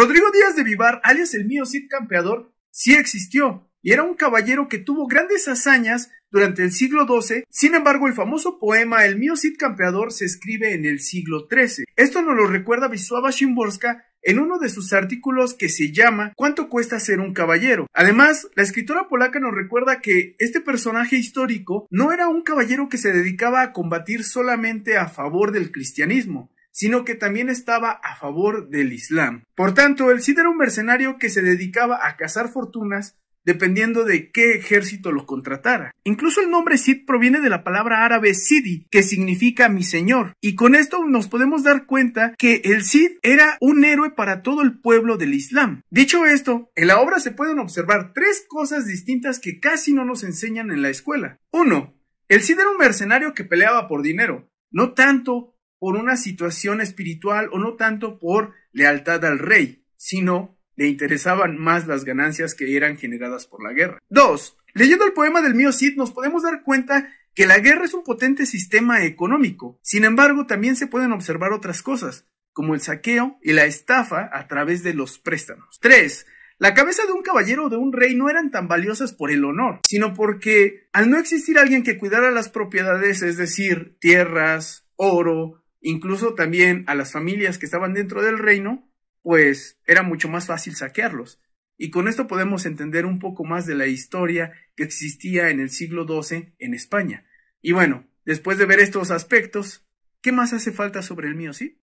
Rodrigo Díaz de Vivar, alias el mío Cid Campeador, sí existió y era un caballero que tuvo grandes hazañas durante el siglo XII. Sin embargo, el famoso poema El mío Cid Campeador se escribe en el siglo XIII. Esto nos lo recuerda Wisława Szymborska en uno de sus artículos que se llama ¿Cuánto cuesta ser un caballero? Además, la escritora polaca nos recuerda que este personaje histórico no era un caballero que se dedicaba a combatir solamente a favor del cristianismo, sino que también estaba a favor del Islam. Por tanto, el Cid era un mercenario que se dedicaba a cazar fortunas dependiendo de qué ejército lo contratara. Incluso el nombre Cid proviene de la palabra árabe Sidi, que significa mi señor, y con esto nos podemos dar cuenta que el Cid era un héroe para todo el pueblo del Islam. Dicho esto, en la obra se pueden observar tres cosas distintas que casi no nos enseñan en la escuela. Uno, el Cid era un mercenario que peleaba por dinero, no tanto por una situación espiritual o no tanto por lealtad al rey, sino le interesaban más las ganancias que eran generadas por la guerra. 2. Leyendo el poema del mío Cid nos podemos dar cuenta que la guerra es un potente sistema económico. Sin embargo, también se pueden observar otras cosas, como el saqueo y la estafa a través de los préstamos. 3. La cabeza de un caballero o de un rey no eran tan valiosas por el honor, sino porque al no existir alguien que cuidara las propiedades, es decir, tierras, oro, incluso también a las familias que estaban dentro del reino, pues era mucho más fácil saquearlos. Y con esto podemos entender un poco más de la historia que existía en el siglo XII en España. Y bueno, después de ver estos aspectos, ¿qué más hace falta sobre el mío, sí?